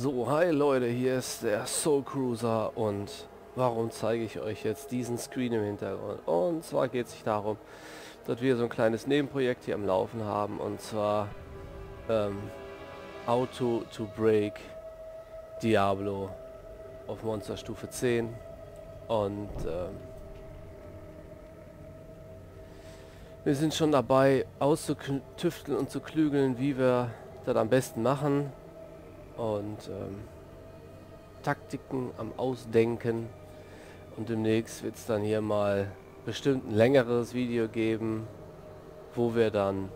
So, hi Leute, hier ist der Soul Cruiser und warum zeige ich euch jetzt diesen Screen im Hintergrund? Und zwar geht es sich darum, dass wir so ein kleines Nebenprojekt hier am Laufen haben und zwar ähm, Auto to Break Diablo auf Monsterstufe 10 und ähm, wir sind schon dabei auszutüfteln und zu klügeln, wie wir das am besten machen und ähm, Taktiken am Ausdenken. Und demnächst wird es dann hier mal bestimmt ein längeres Video geben, wo wir dann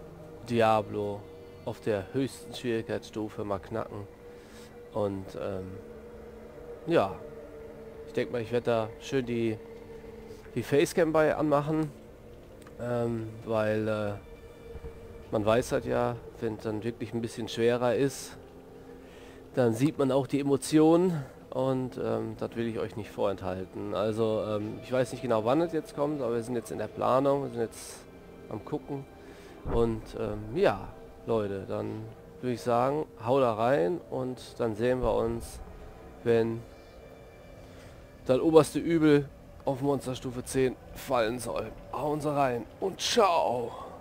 Diablo auf der höchsten Schwierigkeitsstufe mal knacken. Und ähm, ja, ich denke mal, ich werde da schön die, die Facecam bei anmachen, ähm, weil äh, man weiß halt ja, wenn es dann wirklich ein bisschen schwerer ist, dann sieht man auch die Emotionen und ähm, das will ich euch nicht vorenthalten. Also ähm, ich weiß nicht genau wann es jetzt kommt, aber wir sind jetzt in der Planung, wir sind jetzt am gucken und ähm, ja, Leute, dann würde ich sagen, hau da rein und dann sehen wir uns, wenn das oberste Übel auf Monsterstufe 10 fallen soll. Hauen Sie rein und ciao!